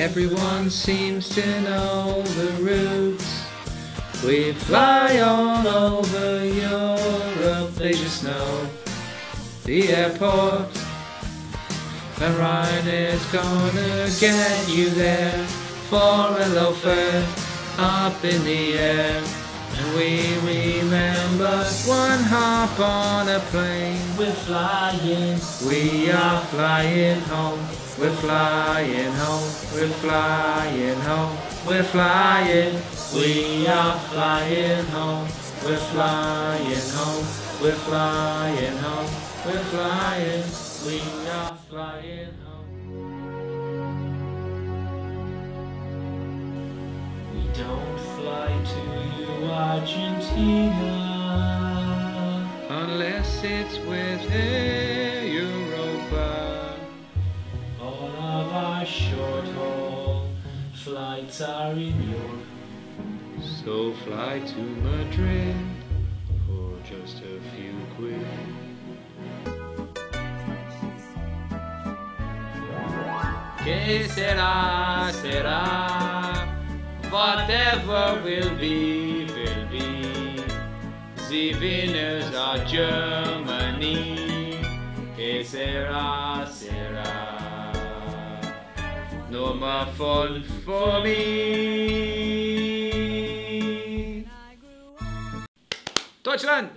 Everyone seems to know the routes. We fly all over Europe, they just know the airport. And Ryanair's gonna get you there for a low fare up in the air. And we remember one hop on a plane. We're flying, We are flying home. We're flying home. We're flying home. We're flying. We are flying home. We're flying home. We're flying home. We're flying. We are flying home. we don't fly to you, Argentina. Unless it's with Air flights are in Europe. So fly to Madrid for just a few quid. Que sera, sera, whatever will be, will be. The winners are Germany. Que sera, sera. nummer folk for me. Deutschland!